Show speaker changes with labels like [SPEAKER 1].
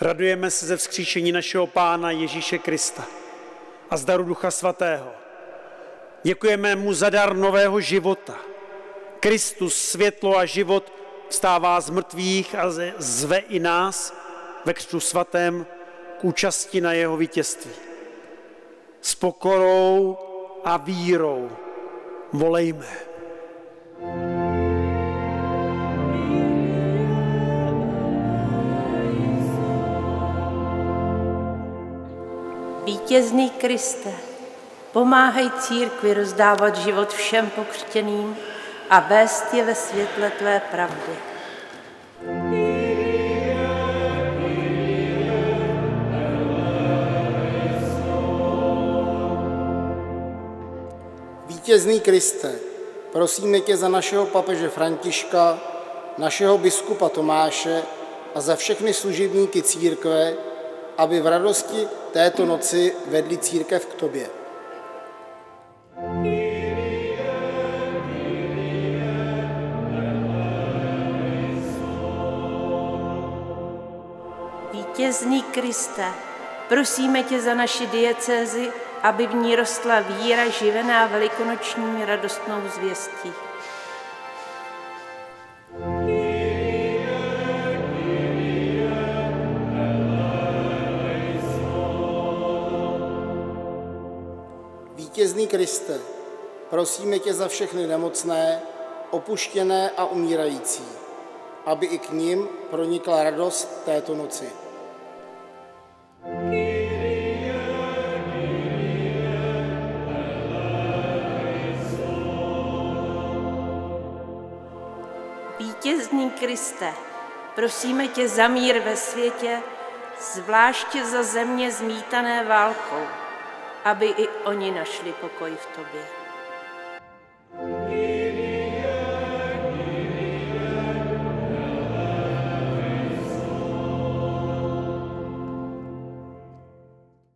[SPEAKER 1] Radujeme se ze vzkříšení našeho Pána Ježíše Krista a zdaru Ducha Svatého. Děkujeme mu za dar nového života. Kristus, světlo a život, vstává z mrtvých a zve i nás ve křtu svatém k účasti na jeho vítězství. S pokorou a vírou volejme.
[SPEAKER 2] Vítězný Kriste, pomáhej církvi rozdávat život všem pokřtěným a vést je ve světle Tvé pravdy.
[SPEAKER 3] Vítězný Kriste, prosíme tě za našeho papeže Františka, našeho biskupa Tomáše a za všechny služebníky církve, aby v radosti této noci vedli církev k tobě.
[SPEAKER 2] Vítězný Kriste, prosíme tě za naši diecézi, aby v ní rostla víra živená velikonoční radostnou zvěstí.
[SPEAKER 3] Vítězný Kriste, prosíme tě za všechny nemocné, opuštěné a umírající, aby i k ním pronikla radost této noci.
[SPEAKER 2] Vítězný Kriste, prosíme tě za mír ve světě, zvláště za země zmítané válkou, aby i oni našli pokoj v tobě.